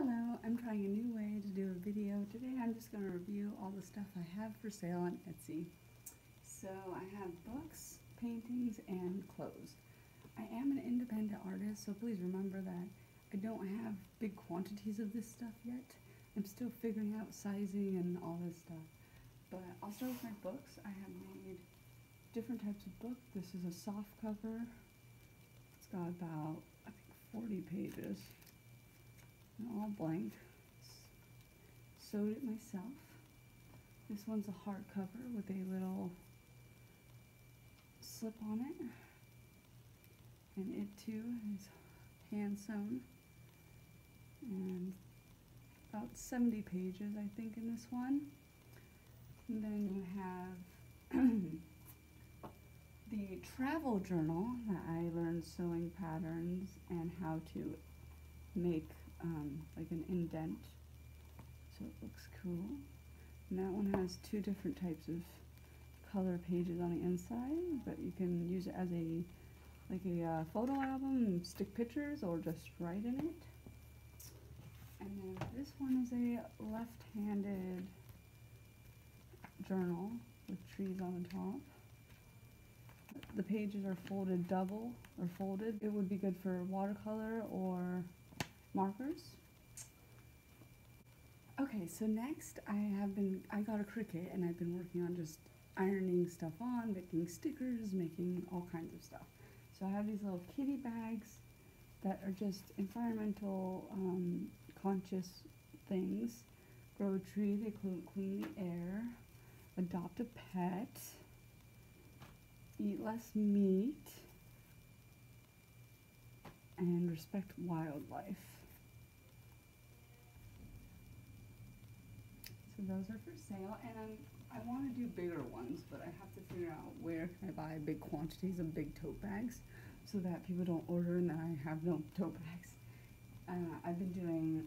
Hello, I'm trying a new way to do a video. Today I'm just going to review all the stuff I have for sale on Etsy. So I have books, paintings, and clothes. I am an independent artist, so please remember that I don't have big quantities of this stuff yet. I'm still figuring out sizing and all this stuff. But I'll start with my books. I have made different types of books. This is a soft cover. It's got about, I think, 40 pages all blank. Sewed it myself. This one's a hardcover with a little slip on it. And it too is hand sewn. And about 70 pages, I think, in this one. And then you have the travel journal that I learned sewing patterns and how to make um, like an indent. So it looks cool. And that one has two different types of color pages on the inside, but you can use it as a like a uh, photo album and stick pictures or just write in it. And then this one is a left-handed journal with trees on the top. The pages are folded double or folded. It would be good for watercolor or markers. Okay, so next I have been, I got a Cricut and I've been working on just ironing stuff on, making stickers, making all kinds of stuff. So I have these little kitty bags that are just environmental um, conscious things. Grow a tree, they clean the air. Adopt a pet. Eat less meat. And respect wildlife. So those are for sale, and I'm, I want to do bigger ones, but I have to figure out where can I buy big quantities of big tote bags so that people don't order and then I have no tote bags. Uh, I've been doing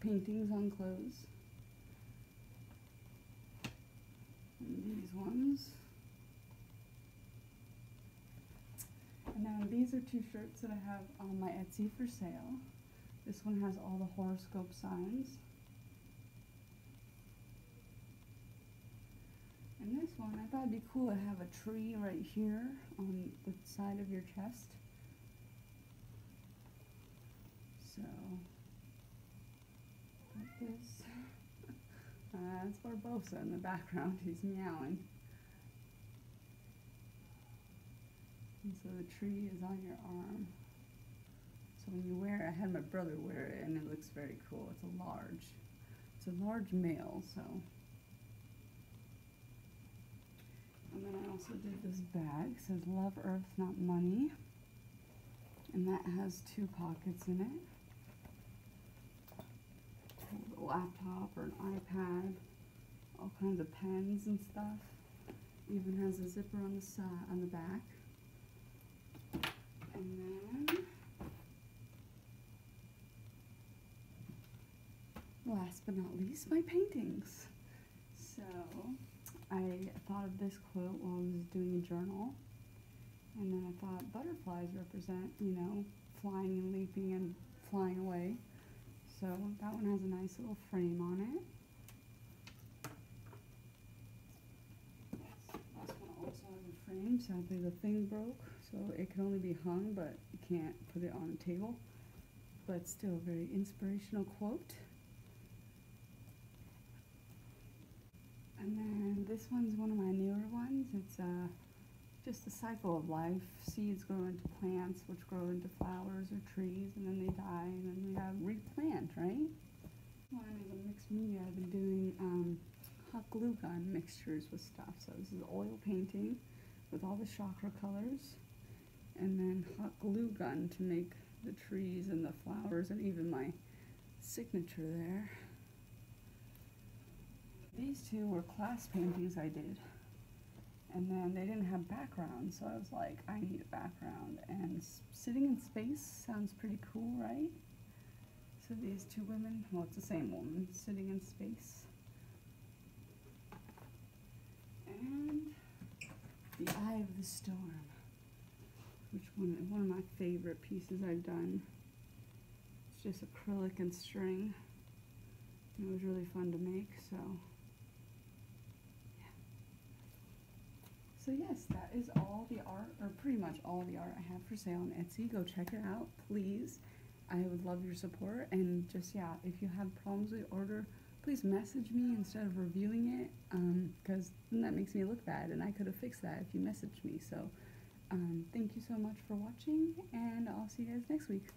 paintings on clothes. And these ones. And then these are two shirts that I have on my Etsy for sale. This one has all the horoscope signs. And this one, I thought it'd be cool to have a tree right here on the side of your chest. So, like this. Uh, that's Barbosa in the background, he's meowing. And so the tree is on your arm. So when you wear it, I had my brother wear it and it looks very cool. It's a large, it's a large male, so And then I also did this bag. It says Love Earth, Not Money. And that has two pockets in it. A laptop or an iPad. All kinds of pens and stuff. Even has a zipper on the side, on the back. And then last but not least, my paintings. Thought of this quote while I was doing a journal. And then I thought butterflies represent, you know, flying and leaping and flying away. So that one has a nice little frame on it. This one also has a frame. Sadly the thing broke, so it can only be hung, but you can't put it on a table. But still a very inspirational quote. And then this one's one of my newer ones. It's uh, just the cycle of life. Seeds grow into plants, which grow into flowers or trees, and then they die, and then we have replant, right? One is a mixed media. I've been doing um, hot glue gun mixtures with stuff. So this is oil painting with all the chakra colors, and then hot glue gun to make the trees and the flowers and even my signature there. These two were class paintings I did. And then they didn't have backgrounds, so I was like, I need a background. And sitting in space sounds pretty cool, right? So these two women, well, it's the same woman, sitting in space. And The Eye of the Storm, which one, one of my favorite pieces I've done. It's just acrylic and string. It was really fun to make, so So yes, that is all the art, or pretty much all the art I have for sale on Etsy. Go check it out, please. I would love your support, and just yeah, if you have problems with order, please message me instead of reviewing it, because then that makes me look bad, and I could have fixed that if you messaged me. So um, thank you so much for watching, and I'll see you guys next week.